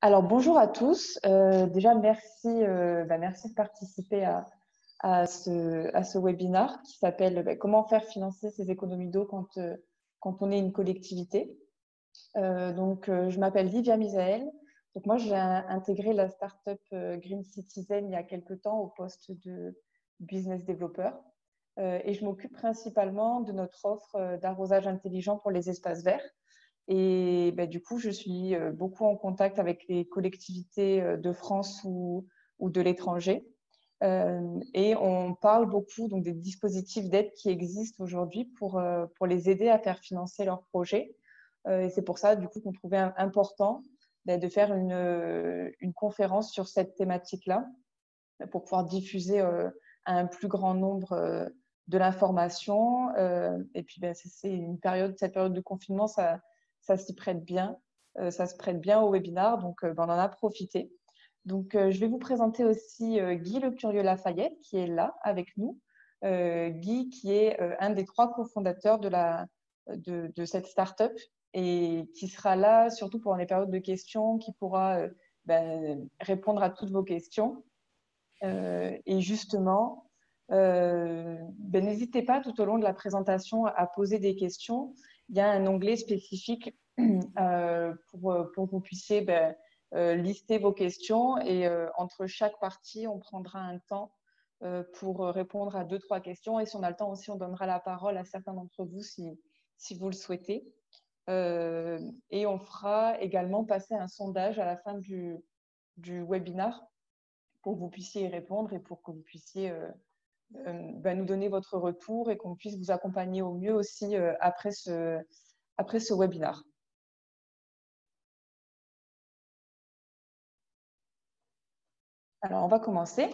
Alors, bonjour à tous. Euh, déjà, merci, euh, bah, merci de participer à, ce, à webinaire qui s'appelle bah, Comment faire financer ses économies d'eau quand, euh, quand on est une collectivité. donc, je m'appelle Livia Misaël. Donc, moi, j'ai intégré la startup Green Citizen il y a quelques temps au poste de business developer. et je m'occupe principalement de notre offre d'arrosage intelligent pour les espaces verts. Et bah, du coup, je suis euh, beaucoup en contact avec les collectivités euh, de France ou, ou de l'étranger. Euh, et on parle beaucoup donc, des dispositifs d'aide qui existent aujourd'hui pour, pour les aider à faire financer leurs projets. et c'est pour ça, du coup, qu'on trouvait important bah, de faire une, une, conférence sur cette thématique-là pour pouvoir diffuser à un plus grand nombre de l'information. et puis, bah, c'est une période, cette période de confinement, ça, ça s'y prête bien. Euh, ça se prête bien au webinar, donc euh, ben, on en a profité. Donc, euh, je vais vous présenter aussi Guy Le Curieux Lafayette, qui est là avec nous. Guy, qui est un des trois cofondateurs de, cette startup et qui sera là surtout pour les périodes de questions, qui pourra ben, répondre à toutes vos questions. et justement, ben, n'hésitez pas tout au long de la présentation à poser des questions il y a un onglet spécifique euh, pour, euh, pour, que vous puissiez ben, euh, lister vos questions et entre chaque partie, on prendra un temps pour répondre à deux, trois questions. Et si on a le temps aussi, on donnera la parole à certains d'entre vous si, si, vous le souhaitez. et on fera également passer un sondage à la fin du, du webinar pour que vous puissiez y répondre et pour que vous puissiez bah, nous donner votre retour et qu'on puisse vous accompagner au mieux aussi euh, après, ce, après ce webinar. Alors, on va commencer.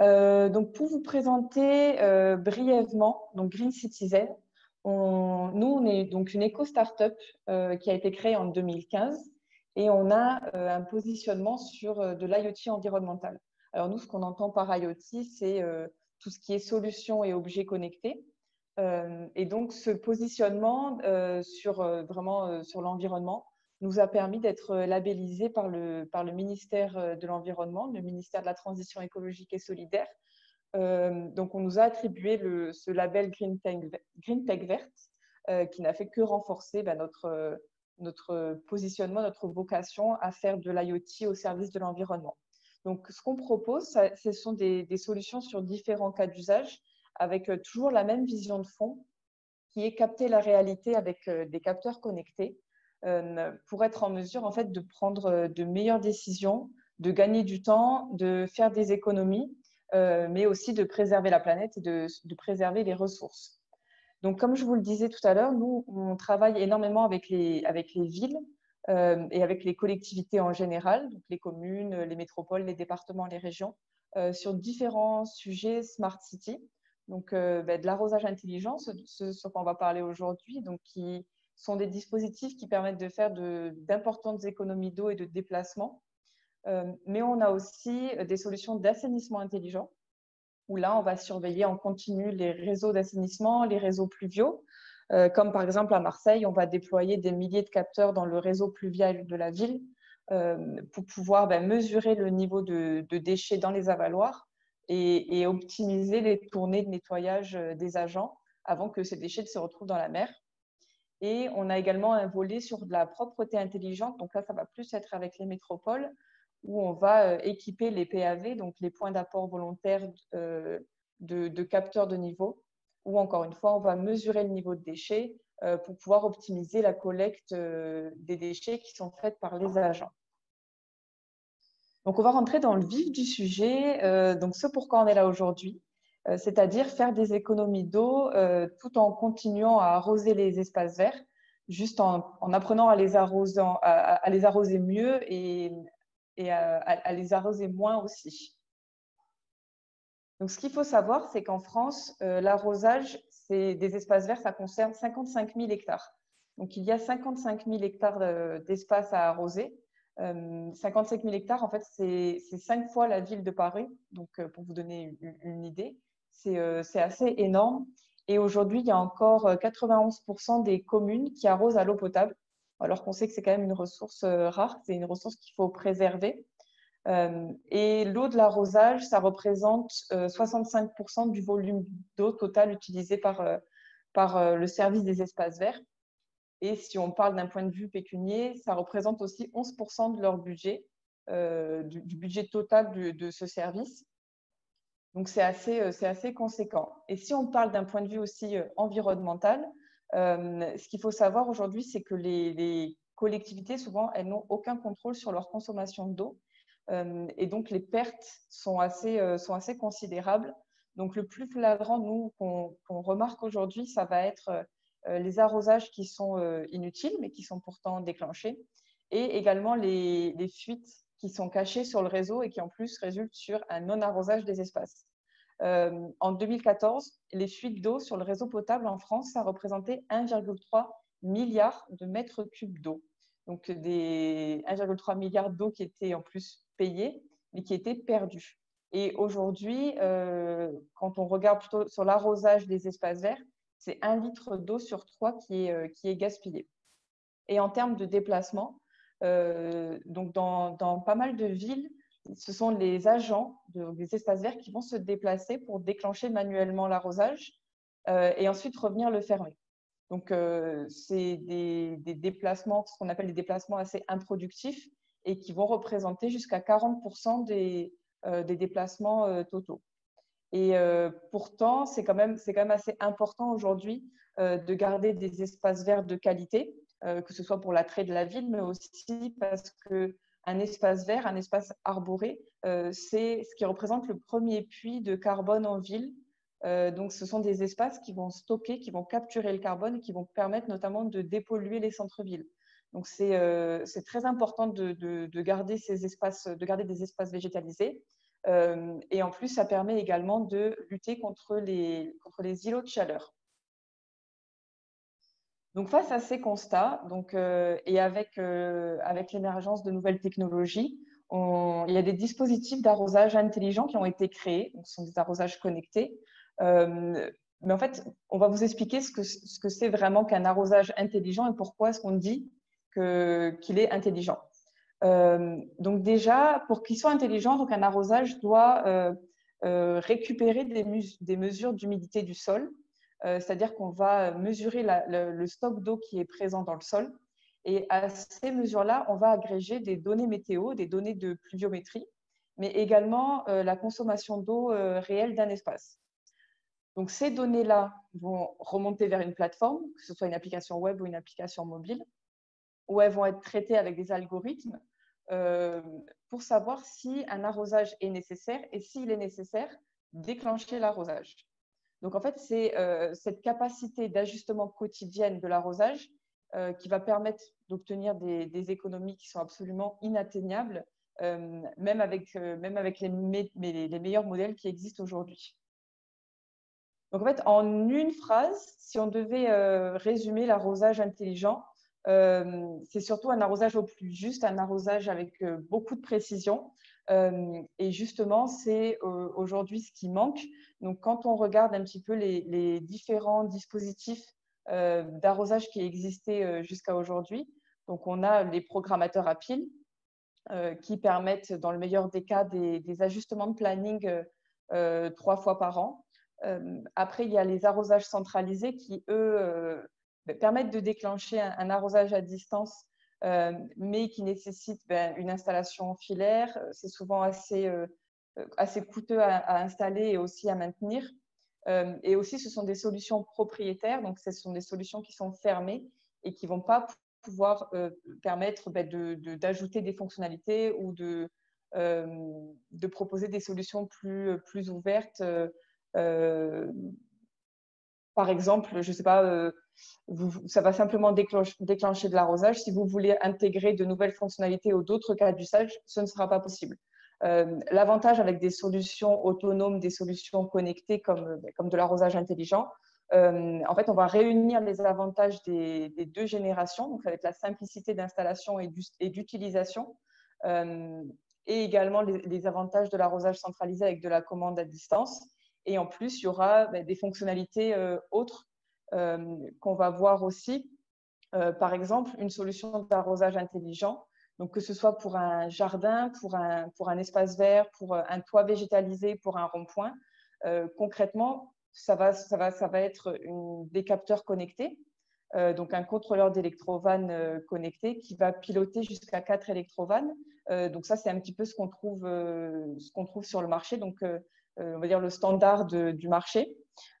Euh, donc, pour vous présenter brièvement, donc Green Citizen, nous, on est donc une éco-startup qui a été créée en 2015 et on a un positionnement sur de l'IoT environnemental. Alors, nous, ce qu'on entend par IoT, c'est tout ce qui est solutions et objets connectés. Euh, et donc, ce positionnement euh, sur, euh, vraiment sur l'environnement nous a permis d'être labellisé par le, par le ministère de l'Environnement, le ministère de la Transition écologique et solidaire. donc, on nous a attribué le, ce label Green Tech, Green Tech Verte, qui n'a fait que renforcer bah, notre, notre positionnement, notre vocation à faire de l'IoT au service de l'environnement. Donc, ce qu'on propose, ce sont des, solutions sur différents cas d'usage avec euh, toujours la même vision de fond qui est capter la réalité avec euh, des capteurs connectés euh, pour être en mesure en fait de prendre de meilleures décisions, de gagner du temps, de faire des économies, mais aussi de préserver la planète et de, préserver les ressources. Donc, comme je vous le disais tout à l'heure, nous, on travaille énormément avec les, villes et avec les collectivités en général, donc les communes, les métropoles, les départements, les régions, euh, sur différents sujets Smart City. Donc, euh, ben, de l'arrosage intelligent, ce, ce, qu'on va parler aujourd'hui, donc qui sont des dispositifs qui permettent de faire d'importantes économies d'eau et de déplacement. mais on a aussi des solutions d'assainissement intelligent, où là, on va surveiller en continu les réseaux d'assainissement, les réseaux pluviaux, euh, comme par exemple à Marseille, on va déployer des milliers de capteurs dans le réseau pluvial de la ville euh, pour pouvoir ben, mesurer le niveau de, déchets dans les avaloirs et, optimiser les tournées de nettoyage euh, des agents avant que ces déchets ne se retrouvent dans la mer. Et on a également un volet sur de la propreté intelligente. Donc là, ça va plus être avec les métropoles où on va équiper les PAV, donc les points d'apport volontaires de capteurs de niveau, où encore une fois, on va mesurer le niveau de déchets euh, pour pouvoir optimiser la collecte euh, des déchets qui sont faits par les agents. Donc, on va rentrer dans le vif du sujet. Euh, donc, ce pourquoi on est là aujourd'hui, c'est-à-dire faire des économies d'eau tout en continuant à arroser les espaces verts, juste en, apprenant à les, arroser, à, les arroser mieux et, à les arroser moins aussi. Donc, ce qu'il faut savoir, c'est qu'en France, euh, l'arrosage, des espaces verts, ça concerne 55 000 hectares. Donc, il y a 55 000 hectares euh, d'espace à arroser. 55 euh, 000 hectares, en fait, c'est cinq fois la ville de Paris. Donc, pour vous donner une, idée, c'est assez énorme. Et aujourd'hui, il y a encore 91% des communes qui arrosent à l'eau potable. alors qu'on sait que c'est quand même une ressource rare, c'est une ressource qu'il faut préserver. Et l'eau de l'arrosage, ça représente 65% du volume d'eau total utilisé par, par le service des espaces verts. Et si on parle d'un point de vue pécunier, ça représente aussi 11% de leur budget, euh, du, budget total de, ce service. Donc, c'est assez, euh, assez conséquent. Et si on parle d'un point de vue aussi euh, environnemental, ce qu'il faut savoir aujourd'hui, c'est que les, collectivités, souvent, elles n'ont aucun contrôle sur leur consommation d'eau. Et donc, les pertes sont assez, sont assez considérables. Donc, le plus flagrant, nous, qu'on remarque aujourd'hui, ça va être euh, les arrosages qui sont euh, inutiles, mais qui sont pourtant déclenchés, et également les, fuites qui sont cachées sur le réseau et qui en plus résultent sur un non-arrosage des espaces. Euh, en 2014, les fuites d'eau sur le réseau potable en France, ça représentait 1,3 milliard de mètres cubes d'eau. Donc des 1,3 milliard d'eau qui étaient en plus mais qui étaient perdus. Et aujourd'hui, quand on regarde plutôt sur l'arrosage des espaces verts, c'est un litre d'eau sur trois qui est, euh, qui est gaspillé. Et en termes de déplacement, euh, donc dans, pas mal de villes, ce sont les agents des espaces verts qui vont se déplacer pour déclencher manuellement l'arrosage euh, et ensuite revenir le fermer. Donc, c'est des, déplacements, ce qu'on appelle des déplacements assez improductifs et qui vont représenter jusqu'à 40% des, des déplacements totaux. Et euh, pourtant, c'est quand, même, quand même assez important aujourd'hui euh, de garder des espaces verts de qualité, euh, que ce soit pour l'attrait de la ville, mais aussi parce qu'un espace vert, un espace arboré, c'est ce qui représente le premier puits de carbone en ville. donc, ce sont des espaces qui vont stocker, qui vont capturer le carbone et qui vont permettre notamment de dépolluer les centres-villes. Donc, c'est très important de, de, garder ces espaces, de garder des espaces végétalisés. Euh, et en plus, ça permet également de lutter contre les, contre les îlots de chaleur. Donc, face à ces constats, donc, euh, et avec, euh, avec l'émergence de nouvelles technologies, il y a des dispositifs d'arrosage intelligents qui ont été créés. ce sont des arrosages connectés. mais en fait, on va vous expliquer ce que c'est ce que vraiment qu'un arrosage intelligent et pourquoi est-ce qu'on dit qu'il est intelligent. Euh, donc déjà, pour qu'il soit intelligent, donc un arrosage doit euh, euh, récupérer des, mesures d'humidité du sol, c'est-à-dire qu'on va mesurer le, stock d'eau qui est présent dans le sol. Et à ces mesures-là, on va agréger des données météo, des données de pluviométrie, mais également la consommation d'eau réelle d'un espace. Donc ces données-là vont remonter vers une plateforme, que ce soit une application web ou une application mobile, où elles vont être traitées avec des algorithmes euh, pour savoir si un arrosage est nécessaire et s'il est nécessaire, déclencher l'arrosage. Donc en fait, c'est euh, cette capacité d'ajustement quotidienne de l'arrosage euh, qui va permettre d'obtenir des, économies qui sont absolument inatteignables, même avec, même avec les, meilleurs modèles qui existent aujourd'hui. Donc en fait, en une phrase, si on devait résumer l'arrosage intelligent, c'est surtout un arrosage au plus juste, un arrosage avec euh, beaucoup de précision. Euh, et justement, c'est aujourd'hui ce qui manque. Donc, quand on regarde un petit peu les, différents dispositifs d'arrosage qui existaient jusqu'à aujourd'hui, donc on a les programmateurs à piles qui permettent, dans le meilleur des cas, des ajustements de planning trois fois par an. après, il y a les arrosages centralisés qui, eux, permettre de déclencher un, arrosage à distance, euh, mais qui nécessite ben, une installation filaire. Euh, c'est souvent assez, euh, assez coûteux à, installer et aussi à maintenir. et aussi, ce sont des solutions propriétaires, donc ce sont des solutions qui sont fermées et qui ne vont pas pouvoir permettre ben, d'ajouter des fonctionnalités ou de, de proposer des solutions plus, plus ouvertes. Par exemple, je ne sais pas, ça va simplement déclencher, de l'arrosage. Si vous voulez intégrer de nouvelles fonctionnalités ou d'autres cas d'usage, ce ne sera pas possible. Euh, l'avantage avec des solutions autonomes, des solutions connectées comme, comme de l'arrosage intelligent, euh, en fait, on va réunir les avantages des, deux générations, donc avec la simplicité d'installation et d'utilisation, euh, et également les, avantages de l'arrosage centralisé avec de la commande à distance. Et en plus, il y aura ben, des fonctionnalités autres euh, qu'on va voir aussi, par exemple, une solution d'arrosage intelligent, donc que ce soit pour un jardin, pour un, pour un espace vert, pour un toit végétalisé, pour un rond-point. concrètement, ça va, ça, va, ça va être une, des capteurs connectés, donc un contrôleur d'électrovannes connecté qui va piloter jusqu'à quatre électrovannes. donc ça, c'est un petit peu ce qu'on trouve, ce qu'on trouve sur le marché. Donc euh, on va dire le standard du marché.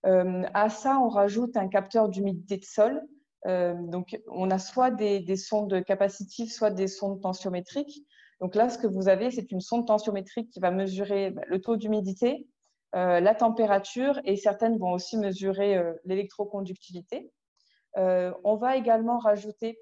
Euh, à ça, on rajoute un capteur d'humidité de sol. Euh, donc, on a soit des, sondes capacitives, soit des sondes tensiométriques. Donc là, ce que vous avez, c'est une sonde tensiométrique qui va mesurer bah, le taux d'humidité, la température et certaines vont aussi mesurer l'électroconductivité. on va également rajouter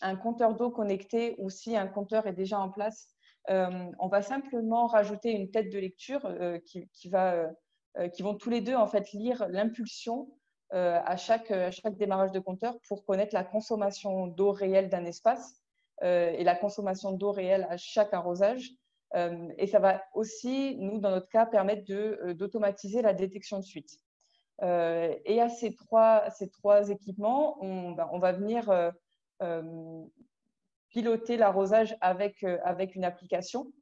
un compteur d'eau connecté ou si un compteur est déjà en place, euh, on va simplement rajouter une tête de lecture euh, qui, va, euh, qui vont tous les deux en fait lire l'impulsion à, chaque, chaque démarrage de compteur pour connaître la consommation d'eau réelle d'un espace et la consommation d'eau réelle à chaque arrosage. et ça va aussi, nous, dans notre cas, permettre d'automatiser la détection de fuite. et à ces trois, ces trois équipements, on, ben, on va venir piloter l'arrosage avec, euh, avec une application,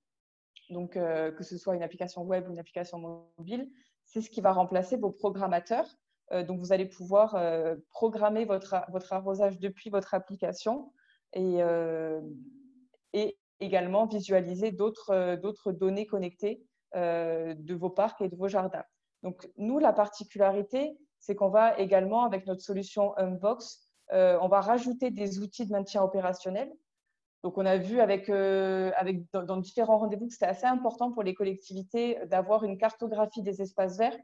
donc euh, que ce soit une application web ou une application mobile, c'est ce qui va remplacer vos programmateurs. Euh, donc, vous allez pouvoir programmer votre, votre arrosage depuis votre application et, et également visualiser d'autres données connectées de vos parcs et de vos jardins. Donc, nous, la particularité, c'est qu'on va également, avec notre solution Unbox, on va rajouter des outils de maintien opérationnel donc, on a vu avec, euh, dans, différents rendez-vous que c'était assez important pour les collectivités d'avoir une cartographie des espaces verts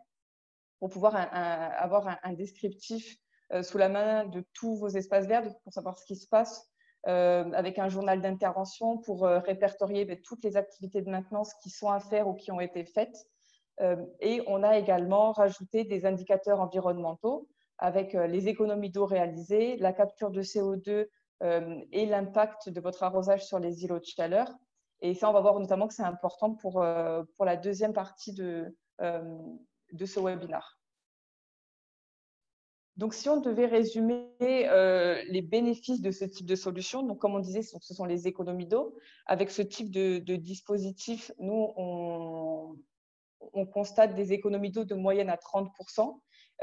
pour pouvoir avoir un, descriptif euh, sous la main de tous vos espaces verts pour savoir ce qui se passe, euh, avec un journal d'intervention pour répertorier ben, toutes les activités de maintenance qui sont à faire ou qui ont été faites. et on a également rajouté des indicateurs environnementaux avec les économies d'eau réalisées, la capture de CO2 euh, et l'impact de votre arrosage sur les îlots de chaleur. Et ça, on va voir notamment que c'est important pour, euh, pour la deuxième partie de, euh, de ce webinaire. Donc, si on devait résumer les bénéfices de ce type de solution, donc comme on disait, ce sont les économies d'eau. Avec ce type de, dispositif, nous, on, constate des économies d'eau de moyenne à 30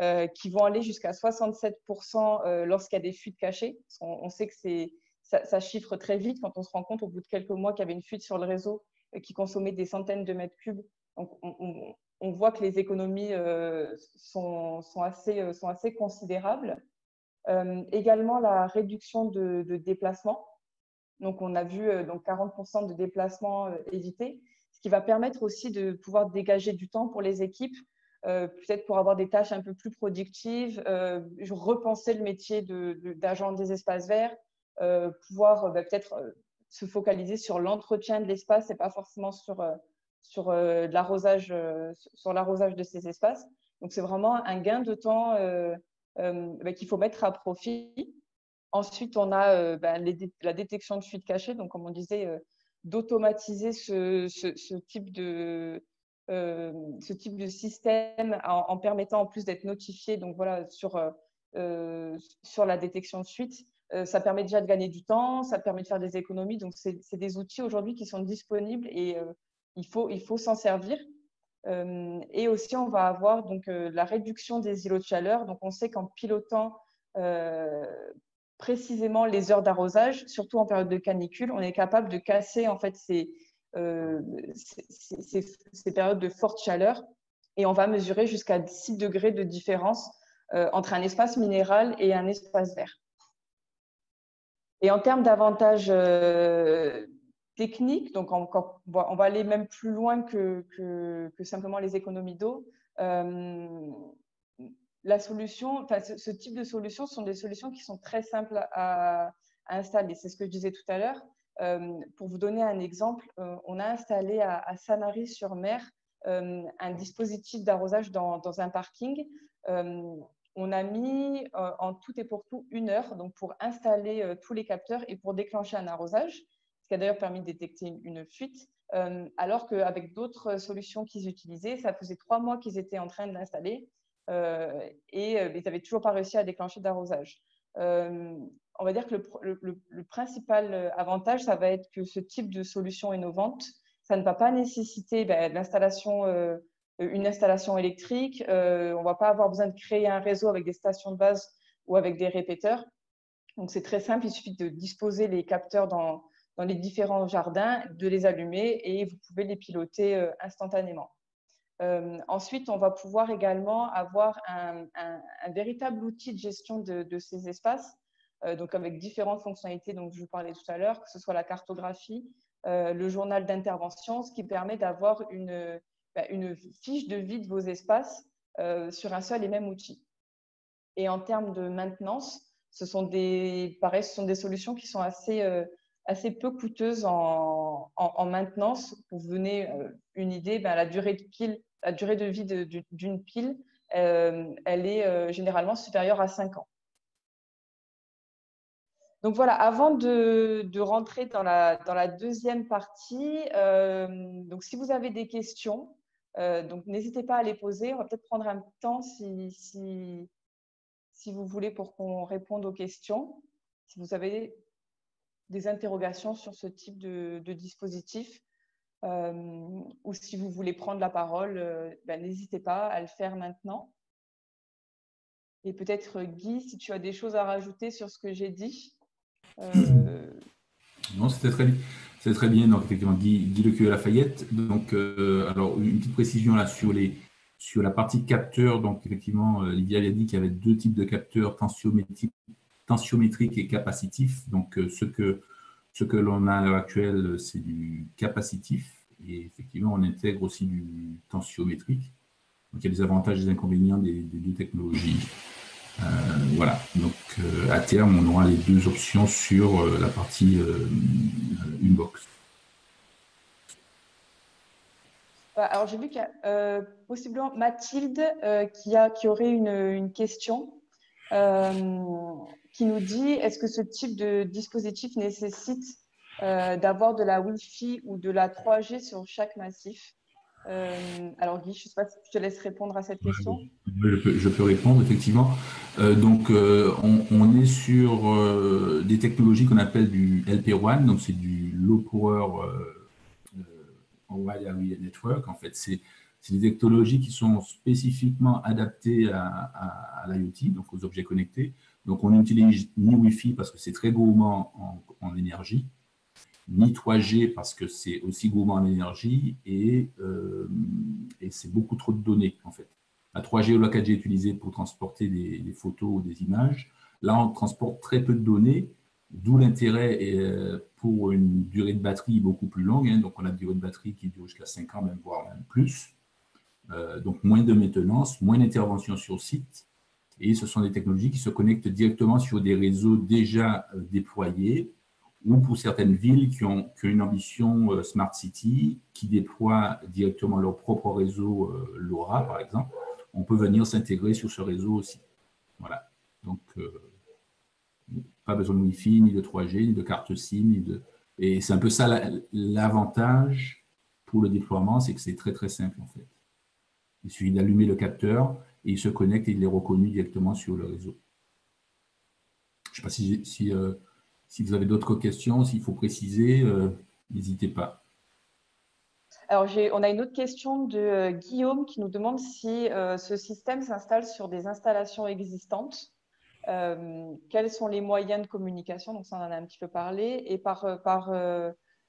euh, qui vont aller jusqu'à 67% euh, lorsqu'il y a des fuites cachées. On, sait que ça, chiffre très vite quand on se rend compte au bout de quelques mois qu'il y avait une fuite sur le réseau euh, qui consommait des centaines de mètres cubes. Donc, on, voit que les économies sont, assez, considérables. également, la réduction de, de déplacement. Donc, on a vu donc 40% de déplacements évités, ce qui va permettre aussi de pouvoir dégager du temps pour les équipes euh, peut-être pour avoir des tâches un peu plus productives, euh, repenser le métier d'agent des espaces verts, euh, pouvoir bah, peut-être se focaliser sur l'entretien de l'espace et pas forcément sur, sur l'arrosage de ces espaces. Donc c'est vraiment un gain de temps bah, qu'il faut mettre à profit. Ensuite, on a bah, la détection de fuite cachée, donc comme on disait, d'automatiser ce, ce, type de, ce type de système en, permettant en plus d'être notifié donc voilà, sur, euh, euh, sur la détection de suite. ça permet déjà de gagner du temps, ça permet de faire des économies. Donc, c'est des outils aujourd'hui qui sont disponibles et il faut, il faut s'en servir. et aussi, on va avoir donc, la réduction des îlots de chaleur. Donc, on sait qu'en pilotant précisément les heures d'arrosage, surtout en période de canicule, on est capable de casser en fait ces, euh, ces, périodes de forte chaleur et on va mesurer jusqu'à 6 degrés de différence euh, entre un espace minéral et un espace vert. Et en termes d'avantages euh, techniques, donc on, on, va aller même plus loin que, simplement les économies d'eau. la solution, ce, ce, type de solutions sont des solutions qui sont très simples à installer. C'est ce que je disais tout à l'heure. Euh, pour vous donner un exemple, euh, on a installé à, Sanary-sur-Mer euh, un dispositif d'arrosage dans, un parking. on a mis en tout et pour tout une heure donc pour installer tous les capteurs et pour déclencher un arrosage, ce qui a d'ailleurs permis de détecter une, fuite. alors qu'avec d'autres solutions qu'ils utilisaient, ça faisait trois mois qu'ils étaient en train de l'installer et ils n'avaient toujours pas réussi à déclencher d'arrosage. On va dire que le, principal avantage, ça va être que ce type de solution innovante, ça ne va pas nécessiter ben, l'installation, une installation électrique. on ne va pas avoir besoin de créer un réseau avec des stations de base ou avec des répéteurs. Donc, c'est très simple. Il suffit de disposer les capteurs dans, dans les différents jardins, de les allumer et vous pouvez les piloter instantanément. Euh, ensuite, on va pouvoir également avoir un, véritable outil de gestion de, ces espaces, euh, donc avec différentes fonctionnalités dont je vous parlais tout à l'heure, que ce soit la cartographie, euh, le journal d'intervention, ce qui permet d'avoir une, bah, une, fiche de vie de vos espaces sur un seul et même outil. Et en termes de maintenance, ce sont des, pareil, ce sont des solutions qui sont assez, assez peu coûteuses en, en, maintenance. Pour vous donner une idée, ben, la durée de pile la durée de vie d'une pile, euh, elle est euh, généralement supérieure à 5 ans. Donc voilà, avant de, rentrer dans la, deuxième partie, euh, si vous avez des questions, donc n'hésitez pas à les poser. On va peut-être prendre un temps si, vous voulez pour qu'on réponde aux questions. Si vous avez des interrogations sur ce type de dispositif, euh, ou si vous voulez prendre la parole, euh, ben, n'hésitez pas à le faire maintenant. Et peut-être Guy, si tu as des choses à rajouter sur ce que j'ai dit. Euh, non, c'était très, c'est très bien. Donc, effectivement, Guy, Guy Lafayette. Donc, alors, une petite précision là sur, les, sur la partie capteur. Donc, effectivement, Lydia a dit qu'il y avait deux types de capteurs, tensiométriques, tensiométriques et capacitifs. Donc, ce que ce que l'on a à l'heure actuelle, c'est du capacitif et effectivement, on intègre aussi du tensiométrique. Donc, il y a des avantages et des inconvénients des, deux technologies. Euh, voilà, donc euh, à terme, on aura les deux options sur euh, la partie Unbox. Bah, alors, j'ai vu qu'il y a possiblement Mathilde qui, a, qui aurait une, question. Qui nous dit est-ce que ce type de dispositif nécessite d'avoir de la Wi-Fi ou de la 3G sur chaque massif? Euh, alors Guy, je ne sais pas si je te laisse répondre à cette question. Je peux, répondre, effectivement. Euh, donc, on, est sur des technologies qu'on appelle du LP1, donc c'est du Low Power Wide Area Network. En fait, c'est des technologies qui sont spécifiquement adaptées à, à, l'IoT, donc aux objets connectés. Donc, on n'utilise ni Wi-Fi parce que c'est très gourmand en, énergie, ni 3G parce que c'est aussi gourmand en énergie euh, et, c'est beaucoup trop de données, en fait. La 3G ou la 4G est utilisée pour transporter des, photos ou des images. Là, on transporte très peu de données, d'où l'intérêt euh, pour une durée de batterie beaucoup plus longue. Hein. donc, on a une durée de batterie qui dure jusqu'à 5 ans, même voire même plus. Euh, donc, moins de maintenance, moins d'intervention sur site et ce sont des technologies qui se connectent directement sur des réseaux déjà déployés ou pour certaines villes qui ont, une ambition euh, Smart City, qui déploient directement leur propre réseau euh, LoRa, par exemple, on peut venir s'intégrer sur ce réseau aussi. Voilà. Donc, pas besoin de Wi-Fi, ni de 3G, ni de carte SIM. Ni de... Et c'est un peu ça l'avantage pour le déploiement, c'est que c'est très très simple en fait. Il suffit d'allumer le capteur, et il se connecte et il est reconnu directement sur le réseau. Je ne sais pas si, euh, si, vous avez d'autres questions, s'il faut préciser, euh, n'hésitez pas. Alors, on a une autre question de euh, Guillaume qui nous demande si ce système s'installe sur des installations existantes. quels sont les moyens de communication? Donc, ça, on en a un petit peu parlé. Et par, par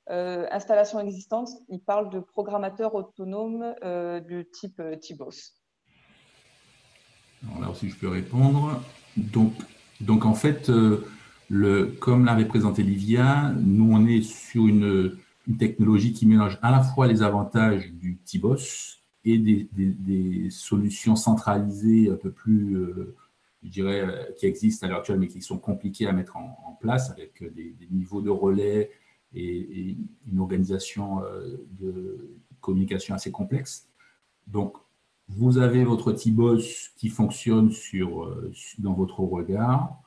installation existante, il parle de programmateurs autonomes du type TIBOS. Alors là aussi, je peux répondre. Donc, donc en fait, euh, comme l'avait présenté Livia, nous, on est sur une, technologie qui mélange à la fois les avantages du TIBOS et des, solutions centralisées un peu plus, euh, je dirais, euh, qui existent à l'heure actuelle, mais qui sont compliquées à mettre en, place avec des, niveaux de relais et, et une organisation de communication assez complexe. Donc, vous avez votre TIBOS qui fonctionne sur, euh, dans votre regard.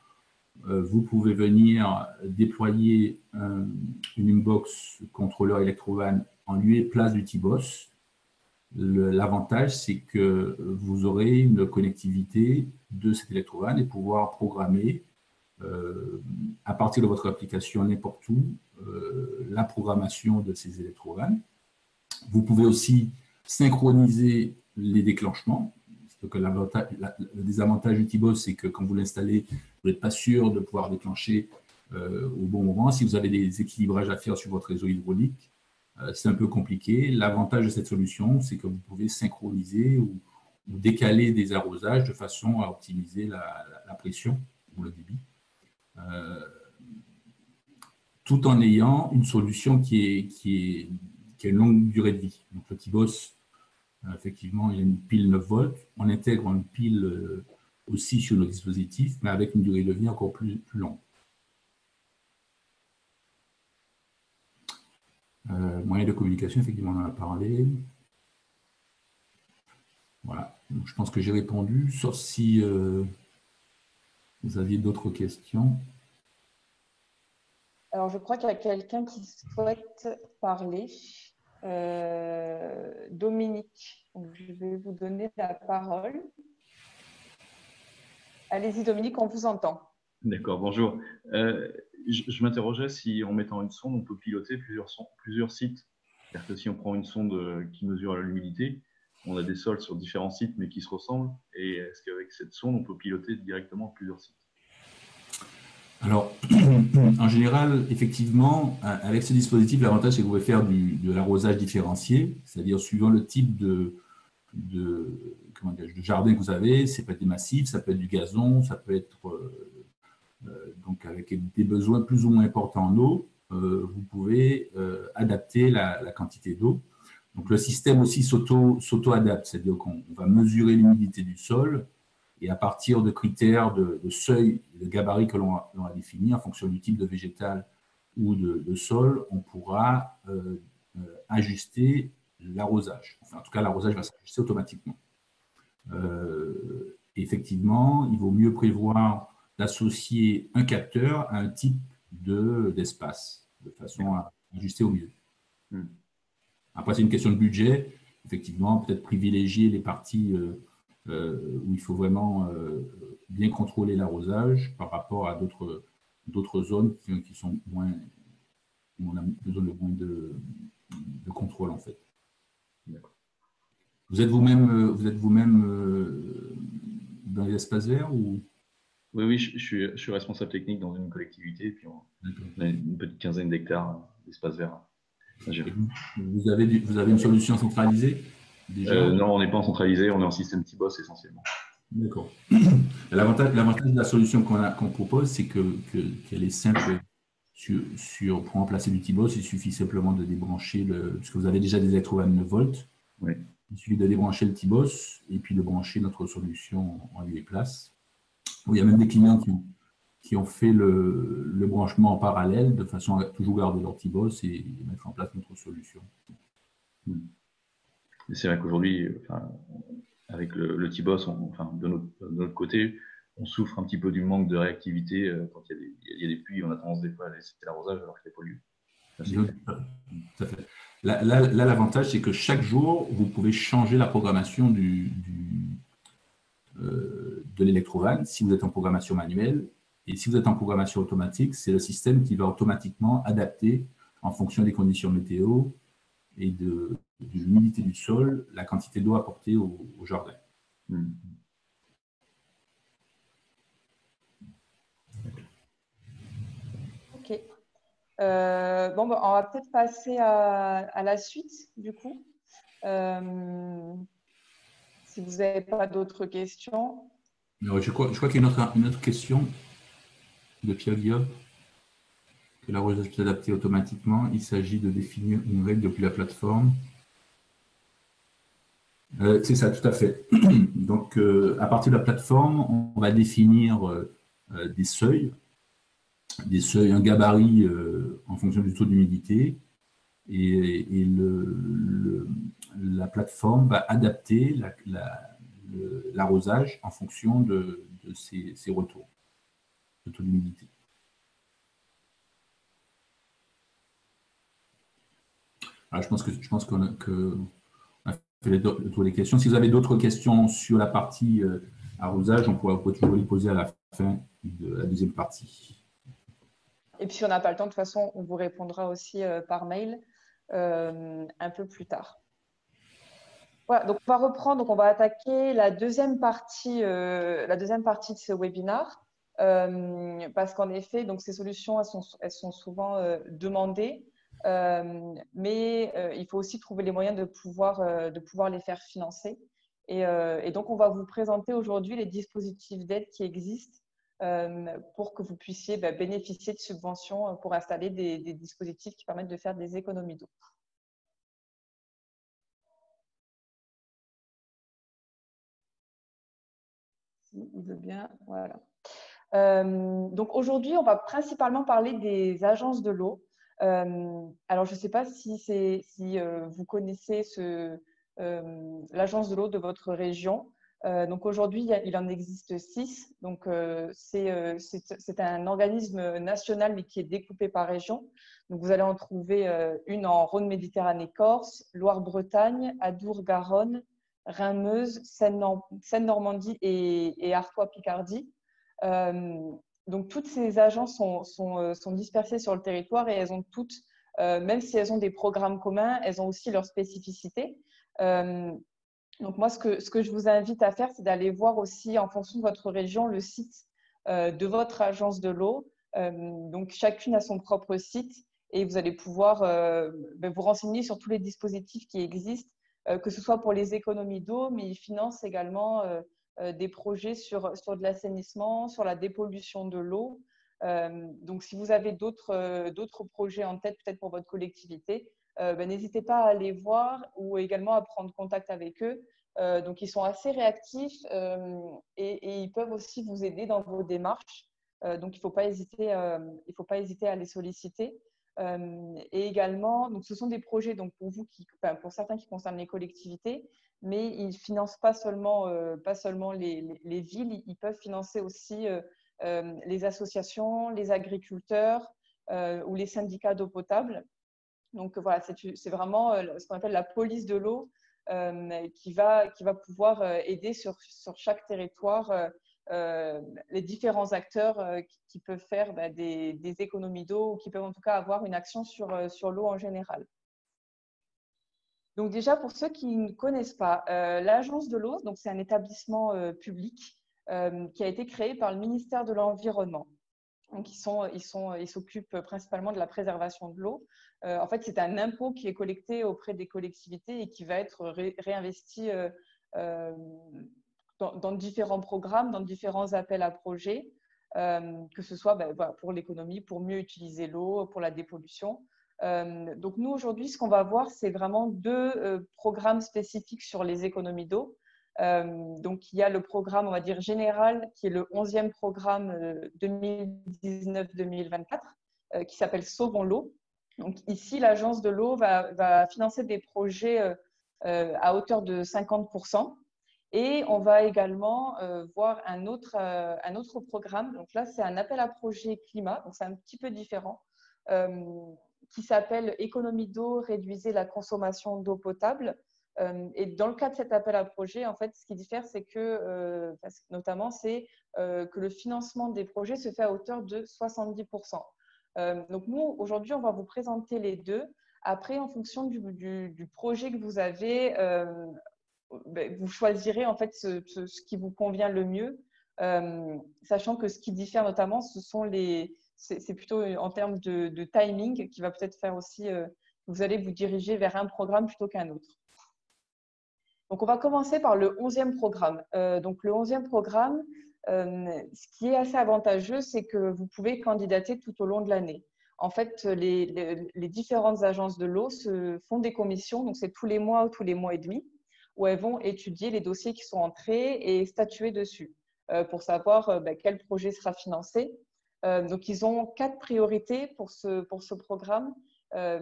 Euh, vous pouvez venir déployer une inbox contrôleur Electrovan en lieu et place du TIBOS. L'avantage, c'est que vous aurez une connectivité de cet Electrovan et pouvoir programmer à partir de votre application n'importe où la programmation de ces électrovannes. Vous pouvez aussi synchroniser les déclenchements. Que le désavantage du T-Boss, c'est que quand vous l'installez, vous n'êtes pas sûr de pouvoir déclencher euh, au bon moment. Si vous avez des équilibrages à faire sur votre réseau hydraulique, euh, c'est un peu compliqué. L'avantage de cette solution, c'est que vous pouvez synchroniser ou, décaler des arrosages de façon à optimiser la, pression ou le débit, euh, tout en ayant une solution qui, qui, a une longue durée de vie. Donc le T-Boss, effectivement, il y a une pile 9 volts. On intègre une pile aussi sur nos dispositifs, mais avec une durée de vie encore plus, plus longue. Euh, moyens de communication, effectivement, on en a parlé. Voilà, je pense que j'ai répondu, sauf si euh, vous aviez d'autres questions. Alors, je crois qu'il y a quelqu'un qui souhaite parler. Euh, Dominique, je vais vous donner la parole. Allez-y, Dominique, on vous entend. D'accord, bonjour. Euh, je, m'interrogeais si en mettant une sonde, on peut piloter plusieurs, sites. C'est-à-dire que si on prend une sonde euh, qui mesure l'humidité, on a des sols sur différents sites mais qui se ressemblent. Et est-ce qu'avec cette sonde, on peut piloter directement plusieurs sites? Alors, en général, effectivement, avec ce dispositif, l'avantage, c'est que vous pouvez faire de l'arrosage différencié, c'est-à-dire suivant le type de, jardin que vous avez, ça peut être des massifs, ça peut être du gazon, ça peut être euh, euh, donc avec des besoins plus ou moins importants en eau, euh, vous pouvez euh, adapter la, quantité d'eau. Donc le système aussi s'auto-adapte, c'est-à-dire qu'on va mesurer l'humidité du sol et à partir de critères de, seuil, de gabarit que l'on a, définis en fonction du type de végétal ou de, sol, on pourra ajuster l'arrosage. Enfin, en tout cas, l'arrosage va s'ajuster automatiquement. effectivement, il vaut mieux prévoir d'associer un capteur à un type d'espace, de, façon à ajuster au mieux. Hmm. Après, c'est une question de budget. Effectivement, peut-être privilégier les parties euh, euh, où il faut vraiment euh, bien contrôler l'arrosage par rapport à d'autres zones qui, sont moins, où on a besoin de moins de, de contrôle en fait. Vous êtes vous-même vous êtes vous-même dans les espaces verts ou? Oui, oui, je, suis, responsable technique dans une collectivité, et puis on, a une petite quinzaine d'hectares d'espace vert. Vous avez, vous avez une solution centralisée? Euh, Non, on n'est pas en centralisé, on est en système T-Boss essentiellement. D'accord. L'avantage de la solution qu'on propose, c'est qu'elle que, est simple. Sur, pour remplacer du T-Boss, il suffit simplement de débrancher, le, puisque vous avez déjà des électrovannes 9 volts. Oui. Il suffit de débrancher le T-Boss et puis de brancher notre solution en lieu et place il y a même des clients qui ont, fait le, branchement en parallèle de façon à toujours garder leur T-Boss et mettre en place notre solution. Hmm. C'est vrai qu'aujourd'hui, avec le, T-Boss, enfin, de, notre, côté, on souffre un petit peu du manque de réactivité. Euh, quand il y, a des, puits, on a tendance des fois à laisser l'arrosage alors qu'il est pollué. Là, l'avantage, c'est que chaque jour, vous pouvez changer la programmation du, euh, de l'électrovanne si vous êtes en programmation manuelle. Et si vous êtes en programmation automatique, c'est le système qui va automatiquement adapter en fonction des conditions météo et de, l'humidité du sol, la quantité d'eau apportée au, jardin. Hmm. Ok. Euh, bon, bah, on va peut-être passer à, la suite, du coup. Euh, si vous n'avez pas d'autres questions. je crois, je crois qu'il y a une autre, une autre, question de Pierre Guillaume. Que la recherche est adaptée automatiquement. Il s'agit de définir une règle depuis la plateforme. Euh, c'est ça, tout à fait. Donc, euh, à partir de la plateforme, on va définir euh, des seuils, des seuils, un gabarit en fonction du taux d'humidité, et, la plateforme va adapter l'arrosage en fonction de, ces, retours de taux d'humidité. je pense que je pense a, fait le tour des questions. Si vous avez d'autres questions sur la partie euh, arrosage, on pourrait, toujours les poser à la fin de la deuxième partie. Et puis, si on n'a pas le temps, de toute façon, on vous répondra aussi par mail un peu plus tard. Voilà, donc on va reprendre, donc on va attaquer la deuxième partie, la deuxième partie de ce webinaire. Euh, parce qu'en effet, donc ces solutions, elles sont, souvent euh, demandées, euh, mais il faut aussi trouver les moyens de pouvoir, de pouvoir les faire financer. Et, donc, on va vous présenter aujourd'hui les dispositifs d'aide qui existent pour que vous puissiez bah, bénéficier de subventions pour installer des, dispositifs qui permettent de faire des économies d'eau. il veut bien, voilà. Euh, donc aujourd'hui, on va principalement parler des agences de l'eau. Euh, alors, je ne sais pas si, euh, vous connaissez l'agence de l'eau de votre région. donc aujourd'hui, il en existe six. Donc c'est un organisme national mais qui est découpé par région. Donc vous allez en trouver une en Rhône-Méditerranée-Corse, Loire-Bretagne, Adour-Garonne, Rhin-Meuse, Seine-Normandie et, Artois-Picardie. Euh, donc, toutes ces agences sont, euh, sont, dispersées sur le territoire et elles ont toutes, euh, même si elles ont des programmes communs, elles ont aussi leurs spécificités. donc, moi, ce que, je vous invite à faire, c'est d'aller voir aussi, en fonction de votre région, le site de votre agence de l'eau. donc, chacune a son propre site et vous allez pouvoir ben, vous renseigner sur tous les dispositifs qui existent, que ce soit pour les économies d'eau, mais ils financent également euh, des projets sur, sur de l'assainissement, sur la dépollution de l'eau. Euh, donc, si vous avez d'autres euh, d'autres projets en tête, peut-être pour votre collectivité, ben, n'hésitez pas à aller voir ou également à prendre contact avec eux. donc, ils sont assez réactifs et, ils peuvent aussi vous aider dans vos démarches. donc, il ne faut, pas hésiter, faut pas hésiter à les solliciter. et également, donc, ce sont des projets donc, pour, vous qui, pour certains qui concernent les collectivités, mais ils financent pas seulement, euh, pas seulement les, villes, ils peuvent financer aussi euh, euh, les associations, les agriculteurs ou les syndicats d'eau potable. Donc voilà, c'est vraiment ce qu'on appelle la police de l'eau qui, va, qui va pouvoir aider sur, sur chaque territoire les différents acteurs qui, peuvent faire bah, des, des, économies d'eau ou qui peuvent en tout cas avoir une action sur, sur l'eau en général. Donc déjà, pour ceux qui ne connaissent pas, euh, l'Agence de l'eau, c'est un établissement euh, public euh, qui a été créé par le ministère de l'Environnement. Donc ils s'occupent principalement de la préservation de l'eau. en fait, c'est un impôt qui est collecté auprès des collectivités et qui va être réinvesti dans, différents programmes, dans différents appels à projets, que ce soit ben, pour l'économie, pour mieux utiliser l'eau, pour la dépollution. Euh, donc nous, aujourd'hui, ce qu'on va voir, c'est vraiment deux euh, programmes spécifiques sur les économies d'eau. Euh, donc il y a le programme, on va dire, général, qui est le 11e programme 2019-2024, qui s'appelle Sauvons l'eau. Donc ici, l'agence de l'eau va, financer des projets à hauteur de 50%. Et on va également voir un autre, un autre programme. Donc là, c'est un appel à projet climat. Donc c'est un petit peu différent qui s'appelle Économie d'eau, réduisez la consommation d'eau potable. Euh, et dans le cas de cet appel à projet, en fait, ce qui diffère, c'est que, euh, notamment, c'est euh, que le financement des projets se fait à hauteur de 70%. donc, nous, aujourd'hui, on va vous présenter les deux. Après, en fonction du, projet que vous avez, ben, vous choisirez en fait ce, qui vous convient le mieux, sachant que ce qui diffère notamment, ce sont les, c'est plutôt euh, en termes de, timing qui va peut-être faire aussi, euh, vous allez vous diriger vers un programme plutôt qu'un autre. Donc, on va commencer par le 11e programme. Euh, donc, le 11e programme, ce qui est assez avantageux, c'est que vous pouvez candidater tout au long de l'année. En fait, les, différentes agences de l'eau font des commissions, donc c'est tous les mois ou tous les mois et demi, où elles vont étudier les dossiers qui sont entrés et statuer dessus pour savoir ben, quel projet sera financé donc, ils ont quatre priorités pour ce, pour ce programme euh,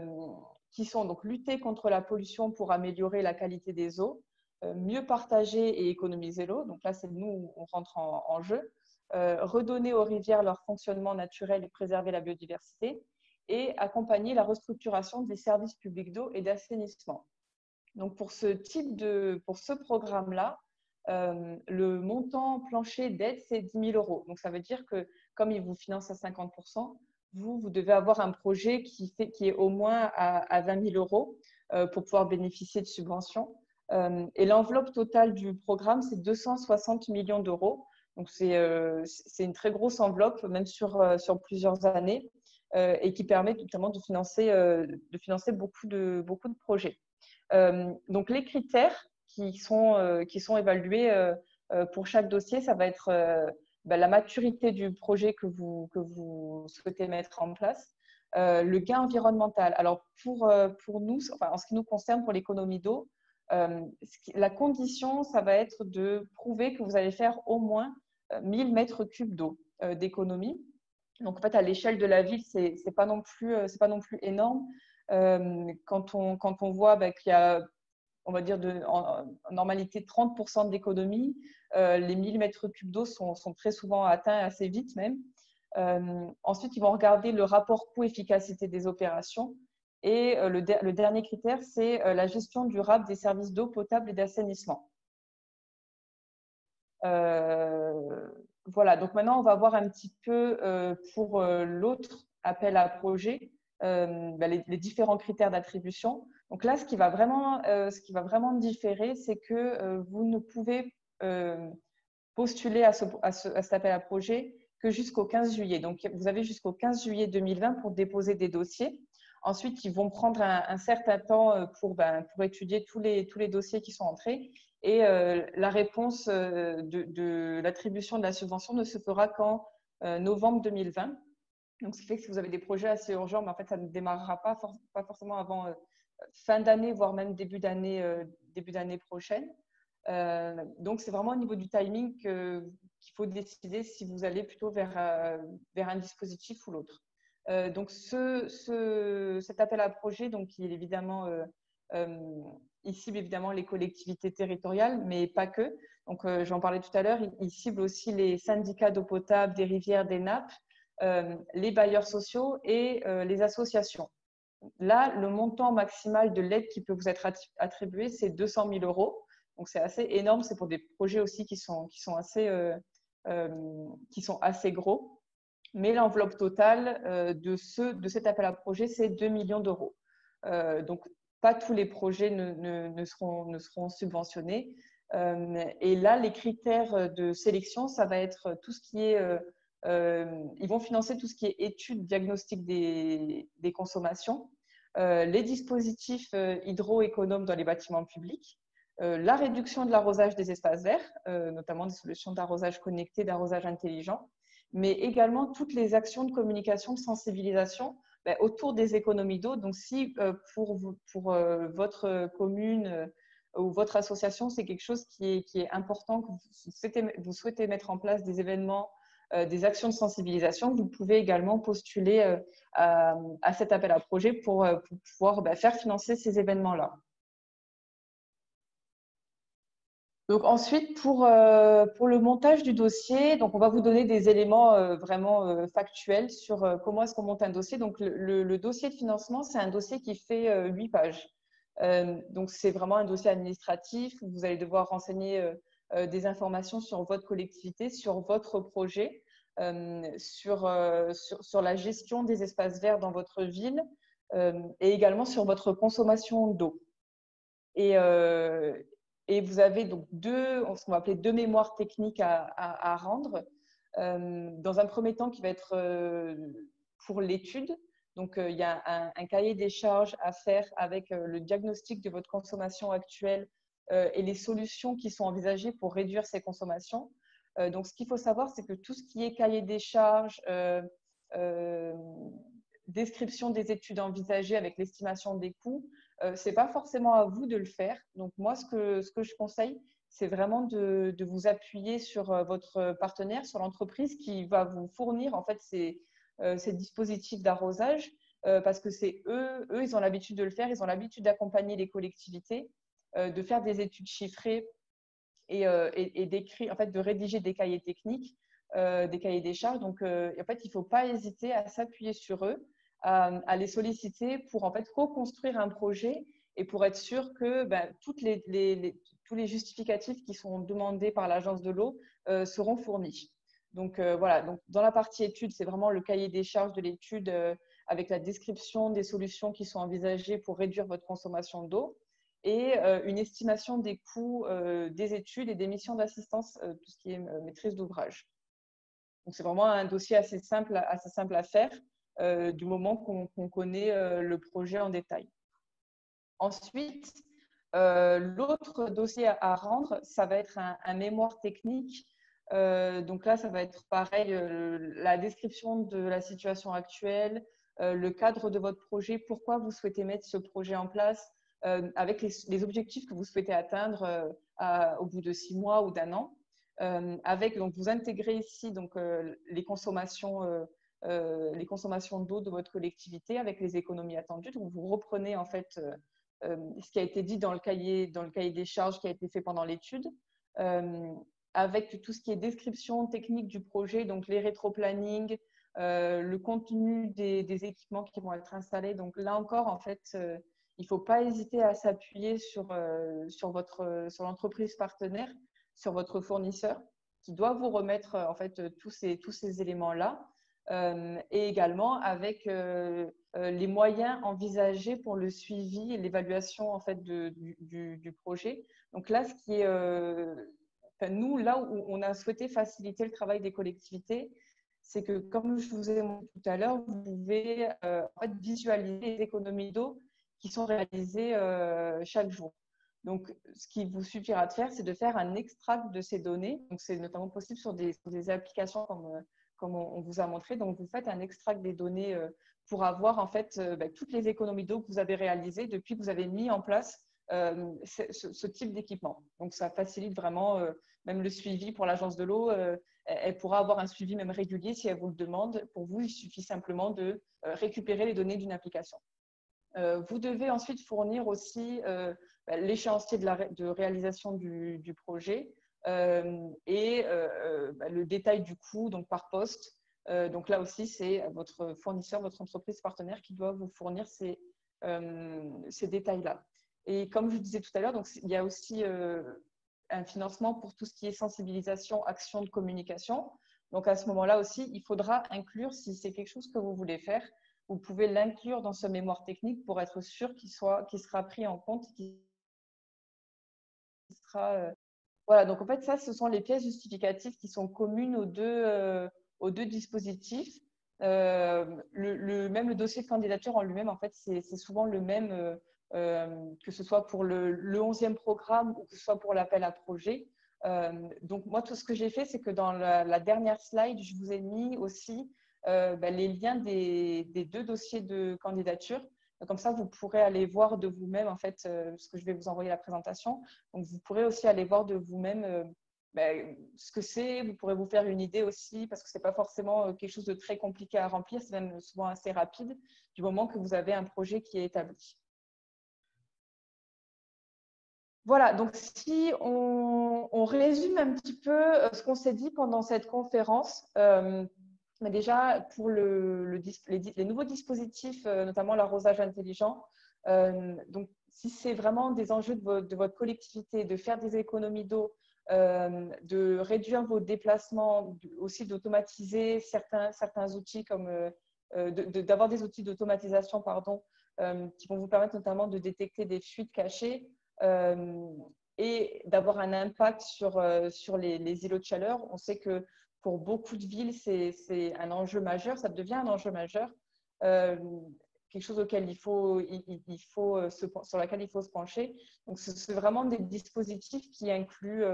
qui sont donc lutter contre la pollution pour améliorer la qualité des eaux, euh, mieux partager et économiser l'eau. Donc là, c'est nous, on rentre en, jeu. redonner aux rivières leur fonctionnement naturel et préserver la biodiversité et accompagner la restructuration des services publics d'eau et d'assainissement. Donc pour ce type de, pour ce programme-là, le montant plancher d'aide, c'est 10 000 euros. Donc, ça veut dire que comme il vous finance à 50 vous, vous devez avoir un projet qui, fait, qui est au moins à, à 20 000 euros pour pouvoir bénéficier de subventions. et l'enveloppe totale du programme, c'est 260 millions d'euros. Donc, c'est une très grosse enveloppe, même sur, sur plusieurs années. Euh, et qui permet notamment de financer, euh, de financer beaucoup, de, beaucoup de projets. Euh, donc, les critères qui sont, qui sont évalués pour chaque dossier, ça va être bah, la maturité du projet que vous, que vous souhaitez mettre en place, le gain environnemental. Alors, pour, pour nous, enfin, en ce qui nous concerne, pour l'économie d'eau, la condition, ça va être de prouver que vous allez faire au moins 1000 mètres cubes d'eau d'économie. Donc, en fait, à l'échelle de la ville, ce n'est pas, non plus, euh, pas non plus énorme. Euh, quand, on, quand on voit bah, qu'il y a, on va dire, de, en, normalité 30% d'économie, euh, les 1000 mètres cubes d'eau sont, très souvent atteints assez vite même. ensuite, ils vont regarder le rapport coût-efficacité des opérations. Et le, le, dernier critère, c'est la gestion durable des services d'eau potable et d'assainissement. Euh, voilà, donc maintenant, on va voir un petit peu euh, pour euh, l'autre appel à projet, euh, bah, les, différents critères d'attribution. Donc là, ce qui va vraiment, ce qui va vraiment différer, c'est que vous ne pouvez postuler à, ce, cet appel à projet que jusqu'au 15 juillet. Donc, vous avez jusqu'au 15 juillet 2020 pour déposer des dossiers. Ensuite, ils vont prendre un, certain temps pour, ben, pour étudier tous les, tous les dossiers qui sont entrés. Et euh, la réponse euh, de, l'attribution de la subvention ne se fera qu'en euh, novembre 2020. Donc, ce qui fait que si vous avez des projets assez urgents, mais en fait, ça ne démarrera pas, pas forcément avant fin d'année, voire même début d'année début d'année prochaine. Donc, c'est vraiment au niveau du timing qu'il faut décider si vous allez plutôt vers, vers un dispositif ou l'autre. donc, ce, ce, cet appel à projet, donc, il cible évidemment les collectivités territoriales, mais pas que. Donc, euh, j'en parlais tout à l'heure, il, cible aussi les syndicats d'eau potable, des rivières, des nappes, euh, les bailleurs sociaux et euh, les associations. Là, le montant maximal de l'aide qui peut vous être attribué, c'est 200 000 euros. Donc, c'est assez énorme. C'est pour des projets aussi qui sont, qui sont, assez, gros. Mais l'enveloppe totale de, ce, de cet appel à projet, c'est 2 millions d'euros. donc, pas tous les projets ne, seront, subventionnés. Euh, et là, les critères de sélection, ça va être tout ce qui est... Euh, euh, ils vont financer tout ce qui est études, diagnostic des consommations, les dispositifs hydroéconomes dans les bâtiments publics, la réduction de l'arrosage des espaces verts, notamment des solutions d'arrosage connecté, d'arrosage intelligent, mais également toutes les actions de communication, de sensibilisation ben, autour des économies d'eau. Donc, si euh, pour, euh, votre commune euh, ou votre association, c'est quelque chose qui est, important, que vous souhaitez, mettre en place des événements, des actions de sensibilisation, vous pouvez également postuler à, cet appel à projet pour, pour pouvoir ben, faire financer ces événements-là. Donc ensuite, pour, euh, pour le montage du dossier, donc on va vous donner des éléments euh, vraiment euh, factuels sur comment est-ce qu'on monte un dossier. Donc le, dossier de financement, c'est un dossier qui fait 8 pages. donc c'est vraiment un dossier administratif vous allez devoir renseigner des informations sur votre collectivité, sur votre projet, sur, sur, la gestion des espaces verts dans votre ville et également sur votre consommation d'eau. Et vous avez donc deux, ce qu'on va appeler deux mémoires techniques à, rendre. Euh, dans un premier temps, qui va être euh, pour l'étude. Donc, euh, il y a un, cahier des charges à faire avec le diagnostic de votre consommation actuelle et les solutions qui sont envisagées pour réduire ces consommations. donc, ce qu'il faut savoir, c'est que tout ce qui est cahier des charges, description des études envisagées avec l'estimation des coûts, euh, ce n'est pas forcément à vous de le faire. Donc moi, ce que, ce que je conseille, c'est vraiment de, de, vous appuyer sur euh, votre partenaire, sur l'entreprise qui va vous fournir en fait ces, euh, ces dispositifs d'arrosage parce que c'est eux, eux, ils ont l'habitude de le faire, ils ont l'habitude d'accompagner les collectivités, de faire des études chiffrées et, et, d'écrire, en fait, de rédiger des cahiers techniques, des cahiers des charges. Donc, en fait, il ne faut pas hésiter à s'appuyer sur eux à, les solliciter pour en fait co-construire un projet et pour être sûr que ben, toutes les, tous les justificatifs qui sont demandés par l'agence de l'eau seront fournis. Donc voilà, donc dans la partie étude, c'est vraiment le cahier des charges de l'étude avec la description des solutions qui sont envisagées pour réduire votre consommation d'eau et une estimation des coûts des études et des missions d'assistance, tout ce qui est maîtrise d'ouvrage. Donc c'est vraiment un dossier assez simple, assez simple à faire du moment qu'on connaît le projet en détail. Ensuite, l'autre dossier à rendre, ça va être un mémoire technique euh, donc là, ça va être pareil, euh, la description de la situation actuelle, euh, le cadre de votre projet, pourquoi vous souhaitez mettre ce projet en place, avec les, objectifs que vous souhaitez atteindre au bout de six mois ou d'un an. avec donc vous intégrez ici donc les consommations les consommations d'eau de votre collectivité avec les économies attendues. Donc vous reprenez en fait ce qui a été dit dans le cahier dans le cahier des charges qui a été fait pendant l'étude avec tout ce qui est description technique du projet, donc les rétro-planning, euh, le contenu des, équipements qui vont être installés. Donc là encore, en fait, euh, il ne faut pas hésiter à s'appuyer sur, euh, sur, votre, sur l'entreprise partenaire, sur votre fournisseur, qui doit vous remettre en fait tous ces, tous ces éléments-là. Et également avec les moyens envisagés pour le suivi et l'évaluation en fait du, projet. Donc là, ce qui est nous, là où on a souhaité faciliter le travail des collectivités, c'est que, comme je vous ai montré tout à l'heure, vous pouvez euh, visualiser les économies d'eau qui sont réalisées euh, chaque jour. Donc, ce qui vous suffira de faire, c'est de faire un extract de ces données. Donc, c'est notamment possible sur des, applications comme, euh, comme on, vous a montré. Donc, vous faites un extract des données pour avoir en fait bah, toutes les économies d'eau que vous avez réalisées depuis que vous avez mis en place ce, type d'équipement. Donc, ça facilite vraiment même le suivi pour l'agence de l'eau, euh, elle pourra avoir un suivi même régulier si elle vous le demande. Pour vous, il suffit simplement de euh, récupérer les données d'une application. Euh, vous devez ensuite fournir aussi bah, l'échéancier de, réalisation du, projet et bah, le détail du coût donc par poste. donc là aussi, c'est votre fournisseur, votre entreprise partenaire qui doit vous fournir ces, ces détails-là. Et comme je disais tout à l'heure, il y a aussi un financement pour tout ce qui est sensibilisation, action de communication. Donc à ce moment-là aussi, il faudra inclure, si c'est quelque chose que vous voulez faire, vous pouvez l'inclure dans ce mémoire technique pour être sûr qu'il soit, sera pris en compte, qu'il sera euh, voilà. Donc en fait, ça, ce sont les pièces justificatives qui sont communes aux deux, euh, aux deux dispositifs. Euh, le, même le dossier de candidature en lui-même, en fait, c'est souvent le même euh, que ce soit pour le, 11e programme ou que ce soit pour l'appel à projet. Donc moi, tout ce que j'ai fait, c'est que dans la, dernière slide, je vous ai mis aussi ben, les liens des, deux dossiers de candidature. Comme ça, vous pourrez aller voir de vous-même, en fait, parce que je vais vous envoyer la présentation. Donc, vous pourrez aussi aller voir de vous-même ben, ce que c'est. Vous pourrez vous faire une idée aussi, parce que ce n'est pas forcément quelque chose de très compliqué à remplir, c'est même souvent assez rapide, du moment que vous avez un projet qui est établi. Voilà, donc si on, résume un petit peu euh, ce qu'on s'est dit pendant cette conférence, euh, mais déjà pour le, les, nouveaux dispositifs, euh, notamment l'arrosage intelligent, donc si c'est vraiment des enjeux de, votre collectivité, de faire des économies d'eau, de réduire vos déplacements, aussi d'automatiser certains, certains outils comme d'avoir des outils d'automatisation pardon, qui vont vous permettre notamment de détecter des fuites cachées euh, et d'avoir un impact sur, euh, sur les, îlots de chaleur. On sait que pour beaucoup de villes, c'est un enjeu majeur, ça devient un enjeu majeur, euh, quelque chose auquel il faut, il, faut se, sur laquelle il faut se pencher. Donc, c'est vraiment des dispositifs qui incluent,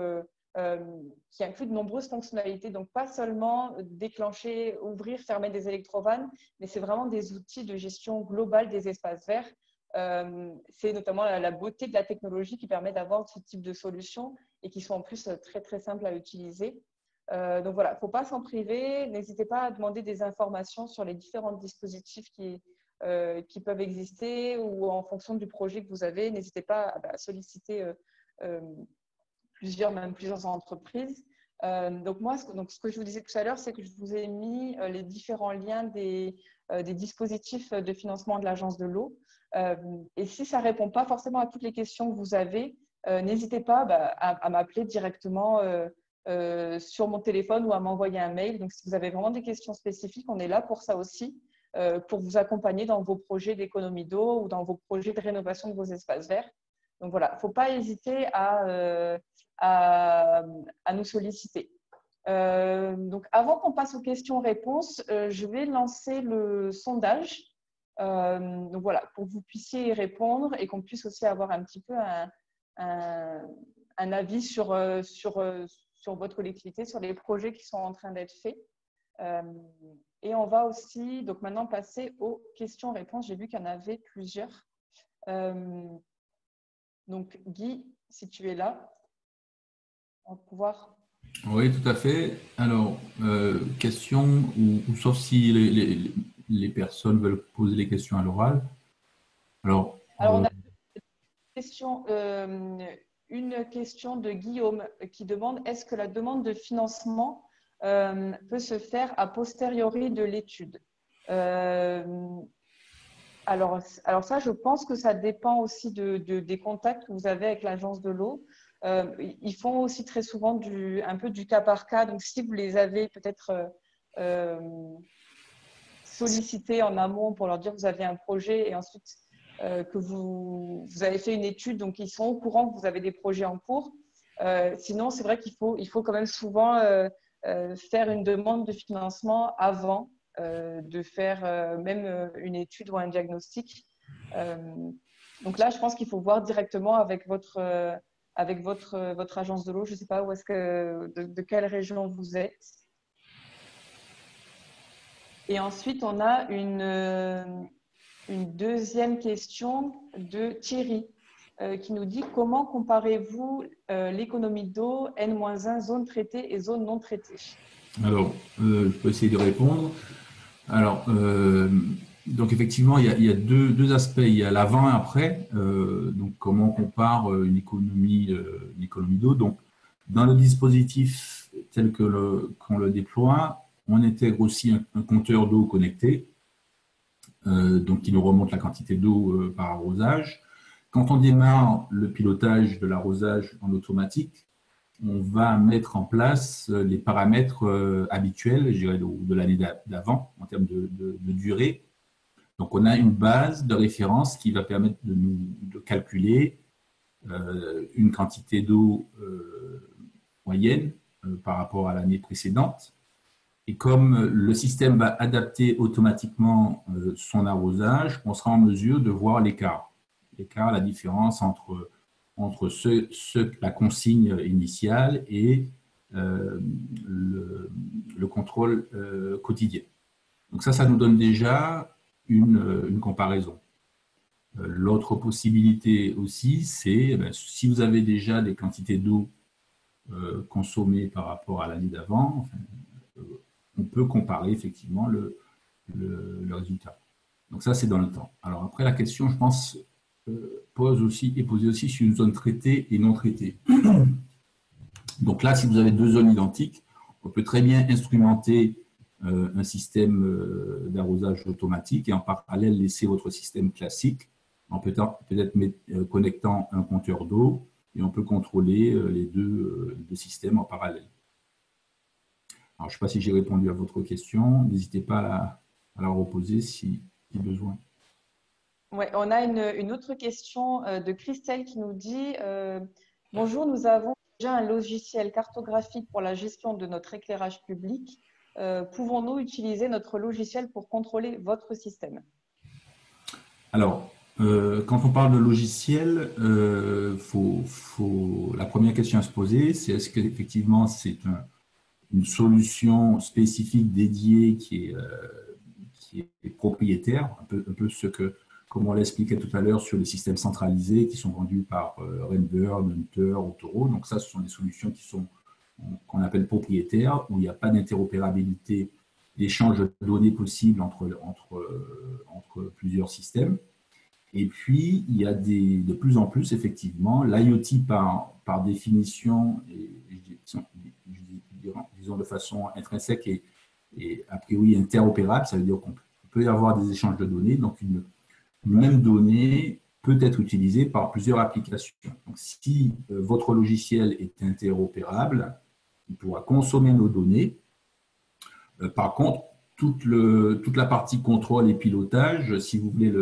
qui incluent de nombreuses fonctionnalités. Donc, pas seulement déclencher, ouvrir, fermer des électrovannes, mais c'est vraiment des outils de gestion globale des espaces verts euh, c'est notamment la, beauté de la technologie qui permet d'avoir ce type de solutions et qui sont en plus très très simples à utiliser. Euh, donc voilà, il ne faut pas s'en priver. N'hésitez pas à demander des informations sur les différents dispositifs qui, euh, qui peuvent exister ou en fonction du projet que vous avez. N'hésitez pas à, bah, solliciter plusieurs, même plusieurs entreprises. donc moi, ce, donc ce que je vous disais tout à l'heure, c'est que je vous ai mis les différents liens des, des dispositifs de financement de l'agence de l'eau. Euh, et si ça ne répond pas forcément à toutes les questions que vous avez, n'hésitez pas bah, à, m'appeler directement sur mon téléphone ou à m'envoyer un mail. Donc, si vous avez vraiment des questions spécifiques, on est là pour ça aussi, pour vous accompagner dans vos projets d'économie d'eau ou dans vos projets de rénovation de vos espaces verts. Donc voilà, il ne faut pas hésiter à, à, nous solliciter. donc, avant qu'on passe aux questions-réponses, je vais lancer le sondage euh, donc voilà, pour que vous puissiez y répondre et qu'on puisse aussi avoir un petit peu un, un, avis sur, euh, sur, euh, sur votre collectivité, sur les projets qui sont en train d'être faits. et on va aussi donc maintenant passer aux questions-réponses. J'ai vu qu'il y en avait plusieurs. donc Guy, si tu es là, on va pouvoir oui, tout à fait. Alors, question, ou, sauf si les, les personnes veulent poser les questions à l'oral. Alors, on a euh, une question, euh, une question de Guillaume qui demande est-ce que la demande de financement euh, peut se faire a posteriori de l'étude? Alors, alors ça, je pense que ça dépend aussi de, des contacts que vous avez avec l'agence de l'eau. ils font aussi très souvent du, un peu du cas par cas. Donc, si vous les avez peut-être solliciter en amont pour leur dire que vous aviez un projet et ensuite euh, que vous, avez fait une étude, donc ils sont au courant que vous avez des projets en cours. Euh, sinon, c'est vrai qu'il faut, il faut quand même souvent euh, faire une demande de financement avant de faire même une étude ou un diagnostic. donc là, je pense qu'il faut voir directement avec votre, avec votre, votre agence de l'eau. Je ne sais pas où est-ce que, de, quelle région vous êtes. Et ensuite, on a une, euh, une deuxième question de Thierry euh, qui nous dit comment comparez-vous euh, l'économie d'eau N-1 zone traitée et zone non traitée? Alors, je peux essayer de répondre. Alors, donc effectivement, il y a, deux, aspects. Il y a l'avant et après. donc, comment on compare une économie, économie d'eau? Donc, dans le dispositif tel que qu'on le déploie, on intègre aussi un, compteur d'eau connecté, euh, donc qui nous remonte la quantité d'eau euh, par arrosage. Quand on démarre le pilotage de l'arrosage en automatique, on va mettre en place euh, les paramètres habituels, je de, l'année d'avant en termes de, durée. Donc, on a une base de référence qui va permettre de calculer une quantité d'eau moyenne par rapport à l'année précédente et comme le système va adapter automatiquement euh, son arrosage, on sera en mesure de voir l'écart. L'écart, la différence entre, entre la consigne initiale et euh, le, le, contrôle euh, quotidien. Donc ça, ça nous donne déjà une, une comparaison. L'autre possibilité aussi, c'est eh ben, si vous avez déjà des quantités d'eau consommées par rapport à l'année d'avant, on peut comparer effectivement le, résultat. Donc ça, c'est dans le temps. Alors après, la question, je pense, euh, pose aussi, est posée aussi sur une zone traitée et non traitée. Donc là, si vous avez deux zones identiques, on peut très bien instrumenter euh, un système euh, d'arrosage automatique et en parallèle laisser votre système classique en peut-être peut connectant un compteur d'eau et on peut contrôler les deux systèmes en parallèle. Alors, je ne sais pas si j'ai répondu à votre question. N'hésitez pas à la, reposer si, besoin. Ouais, on a une, autre question euh, de Christelle qui nous dit euh, Bonjour, nous avons déjà un logiciel cartographique pour la gestion de notre éclairage public. Euh, pouvons-nous utiliser notre logiciel pour contrôler votre système? Alors, quand on parle de logiciel, faut, faut, la première question à se poser, c'est est-ce qu'effectivement c'est un, une solution spécifique dédiée qui est, euh, propriétaire, un peu, ce que, comme on l'expliquait tout à l'heure sur les systèmes centralisés qui sont vendus par euh, Render, Hunter ou Toro. Donc ça, ce sont des solutions qui sont qu'on appelle propriétaires, où il n'y a pas d'interopérabilité, d'échange de données possible entre, euh, entre plusieurs systèmes. Et puis, il y a de plus en plus, effectivement, l'IoT par, par définition, et disons de façon intrinsèque et, a priori interopérable. Ça veut dire qu'on peut y avoir des échanges de données. Donc, une, même donnée peut être utilisé par plusieurs applications. Donc, si votre logiciel est interopérable, il pourra consommer nos données. par contre, toute, la partie contrôle et pilotage, si vous voulez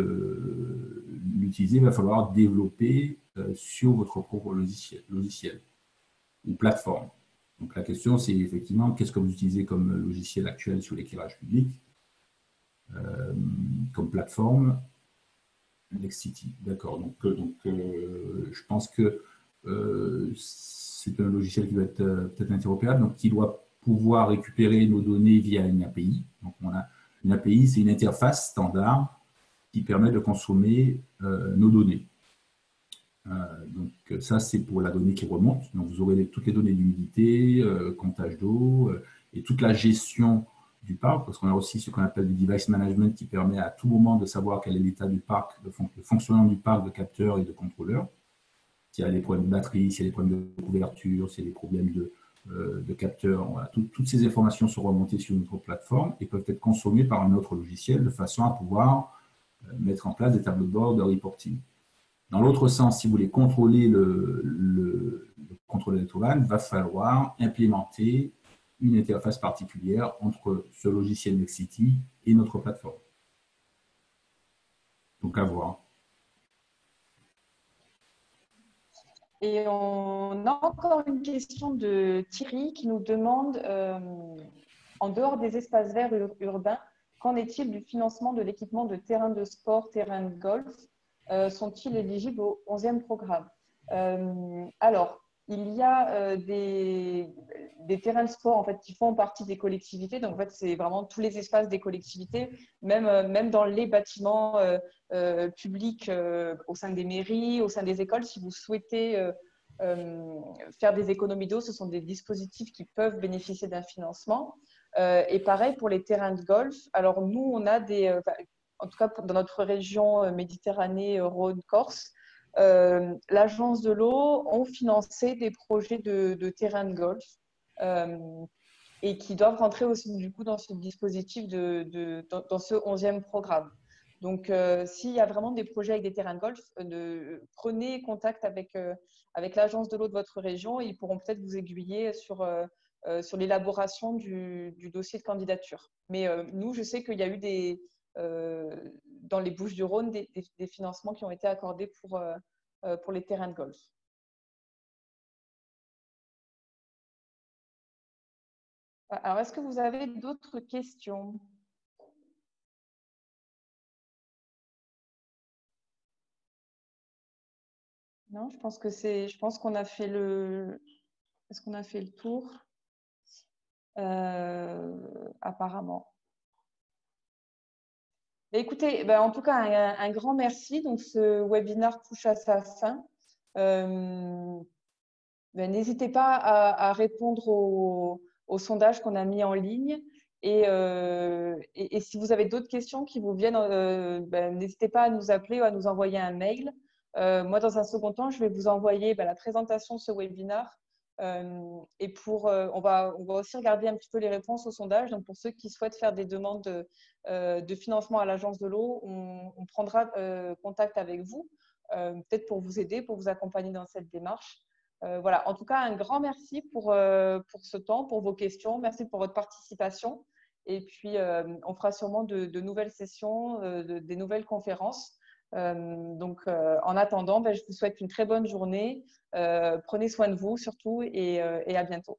l'utiliser, il va falloir développer sur votre propre logiciel ou plateforme. Donc la question, c'est effectivement, qu'est-ce que vous utilisez comme logiciel actuel sur l'éclairage public, euh, comme plateforme Nextcity, d'accord. Donc, euh, euh, je pense que c'est un logiciel qui doit être peut-être interopérable, donc qui doit pouvoir récupérer nos données via une API. Donc on a une API, c'est une interface standard qui permet de consommer nos données. Euh, donc ça, c'est pour la donnée qui remonte. Donc vous aurez toutes les données d'humidité, euh, comptage d'eau euh, et toute la gestion du parc, parce qu'on a aussi ce qu'on appelle du device management qui permet à tout moment de savoir quel est l'état du parc, le, fonctionnement du parc de capteurs et de contrôleurs. S'il y a des problèmes de batterie, s'il y a des problèmes de couverture, s'il y a des problèmes de, de capteurs, toutes ces informations sont remontées sur notre plateforme et peuvent être consommées par un autre logiciel de façon à pouvoir mettre en place des tableaux de bord de reporting. Dans l'autre sens, si vous voulez contrôler le, le, le contrôle il va falloir implémenter une interface particulière entre ce logiciel Nexity et notre plateforme. Donc à voir. Et on a encore une question de Thierry qui nous demande, euh, en dehors des espaces verts urbains, qu'en est-il du financement de l'équipement de terrains de sport, terrains de golf sont-ils éligibles au 11e programme euh, Alors, il y a euh, des, terrains de sport en fait, qui font partie des collectivités. Donc, en fait, c'est vraiment tous les espaces des collectivités, même, même dans les bâtiments publics au sein des mairies, au sein des écoles. Si vous souhaitez faire des économies d'eau, ce sont des dispositifs qui peuvent bénéficier d'un financement. et pareil pour les terrains de golf. Alors, nous, on a des en tout cas dans notre région euh, Méditerranée, euh, Rhône-Corse, euh, l'agence de l'eau ont financé des projets de, de terrain de golf et qui doivent rentrer aussi du coup dans ce dispositif de, dans, ce 11e programme. Donc, s'il y a vraiment des projets avec des terrains de golf, prenez contact avec, avec l'agence de l'eau de votre région et ils pourront peut-être vous aiguiller sur, sur l'élaboration du, dossier de candidature. Mais nous, je sais qu'il y a eu des, dans les Bouches-du-Rhône des, financements qui ont été accordés pour, euh, euh, pour les terrains de golf. Alors, est-ce que vous avez d'autres questions? Non, je pense que c'est. Je pense qu'on a fait le. Est-ce qu'on a fait le tour? Apparemment. Écoutez, ben, en tout cas, un, grand merci. Donc, ce webinaire touche à sa fin. Euh, ben, n'hésitez pas à, répondre au, sondage qu'on a mis en ligne. Euh, et, si vous avez d'autres questions qui vous viennent, euh, ben, n'hésitez pas à nous appeler ou à nous envoyer un mail. moi, dans un second temps, je vais vous envoyer la présentation de ce webinaire et pour, euh, on, va, on va aussi regarder un petit peu les réponses au sondage. Donc, pour ceux qui souhaitent faire des demandes de, euh, financement à l'agence de l'eau, on, prendra contact avec vous, peut-être pour vous aider, pour vous accompagner dans cette démarche. voilà, en tout cas, un grand merci pour, pour ce temps, pour vos questions. Merci pour votre participation. Et puis, on fera sûrement de, nouvelles sessions, des nouvelles conférences. Donc, en attendant, ben, je vous souhaite une très bonne journée. Euh, prenez soin de vous surtout euh, et à bientôt.